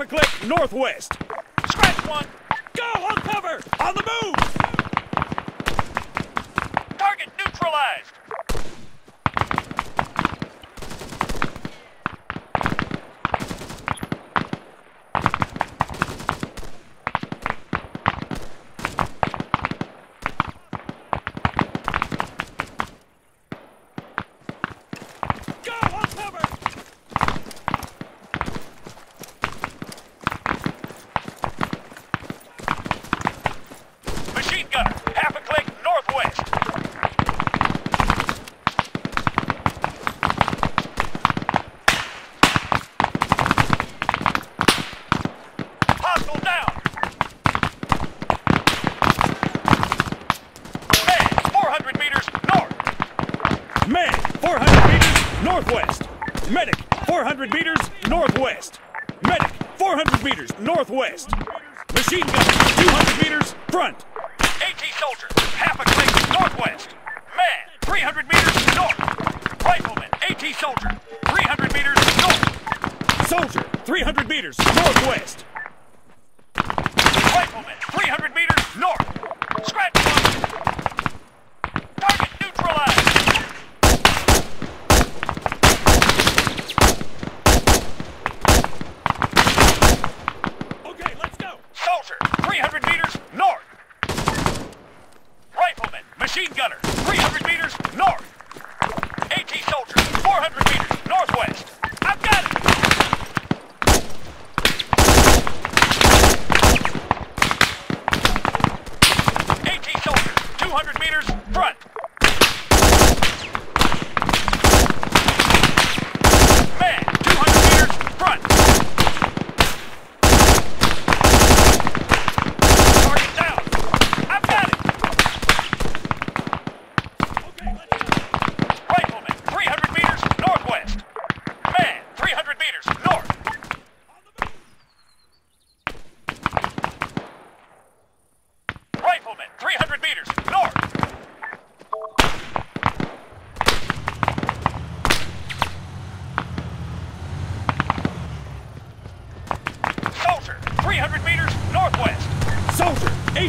a click northwest. Scratch one. Go on cover! On the move! Target neutralized. Go on cover! Machine gunner. Half a click northwest. Hostile down. Man, 400 meters north. Man, 400 meters northwest. Medic, 400 meters northwest. Medic, 400 meters northwest. Machine gun, 200 meters front. AT soldier, half a click northwest. Man, 300 meters north. Rifleman, AT soldier, 300 meters north. Soldier, 300 meters northwest. Rifleman, 300 meters north. Scratch one. Target neutralized. Okay, let's go. Soldier, 300 meters north. Rifleman, machine gunner, 300 meters north. AT soldier, 400 meters northwest. I've got it. AT soldier, 200 meters front. Man, 200 meters front. Target down. I've got it. Okay, let's go. Rifleman, 300 meters northwest. Man, 300 meters north. Rifleman, 300 meters north. Soldier, 300 meters northwest.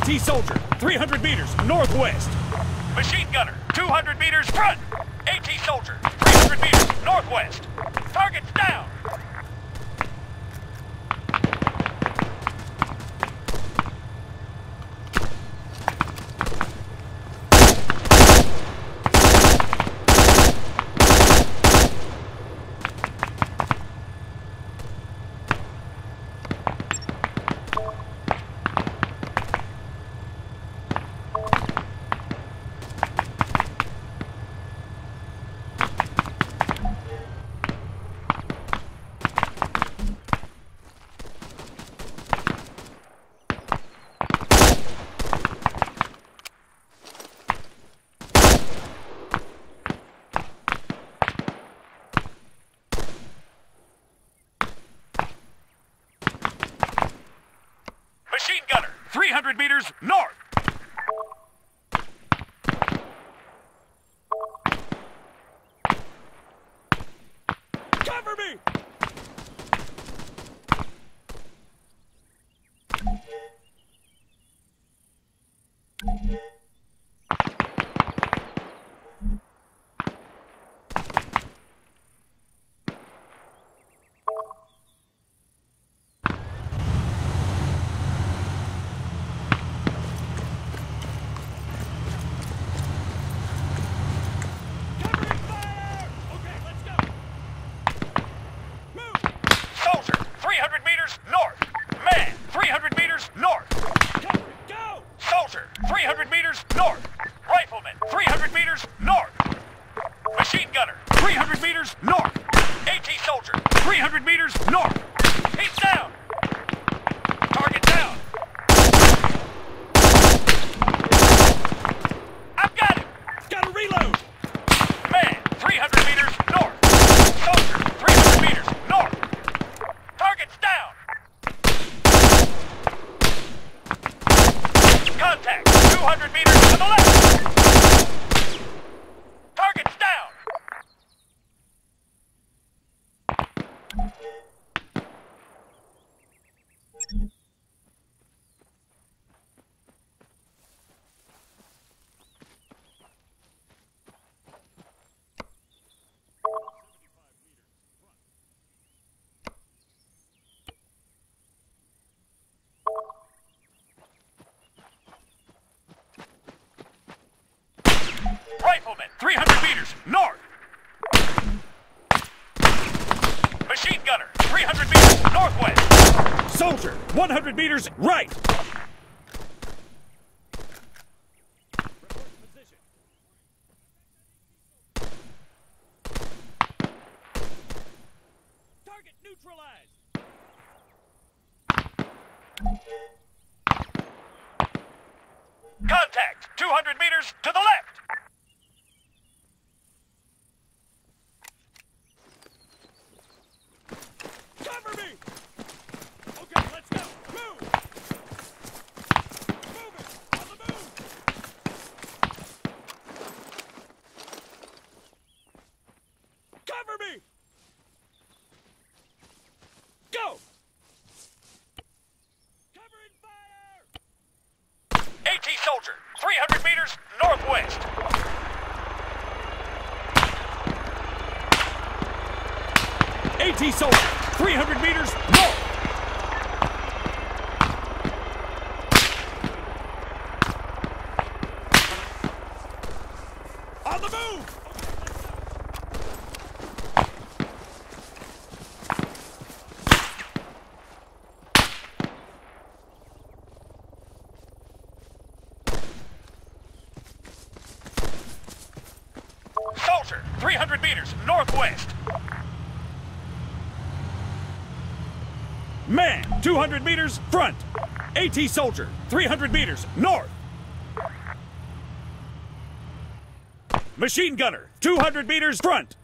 AT soldier, 300 meters northwest. Machine gunner, 200 meters front. AT soldier, 300 meters northwest. Target's down. Machine gunner, 300 meters north. Cover me! north. Rifleman, 300 meters, north. Machine gunner, 300 meters, northwest. Soldier, 100 meters right. Target neutralized. Contact, 200 meters to the left. Cover me! Okay, let's go. Move! Moving! On the move! Cover me! Go! Cover and fire! AT soldier, 300 meters, northwest. AT soldier, 300 meters north! On the move! Soldier, 300 northwest. Man, 200 meters front. AT soldier, 300 meters north. Machine gunner, 200 meters front.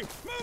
Move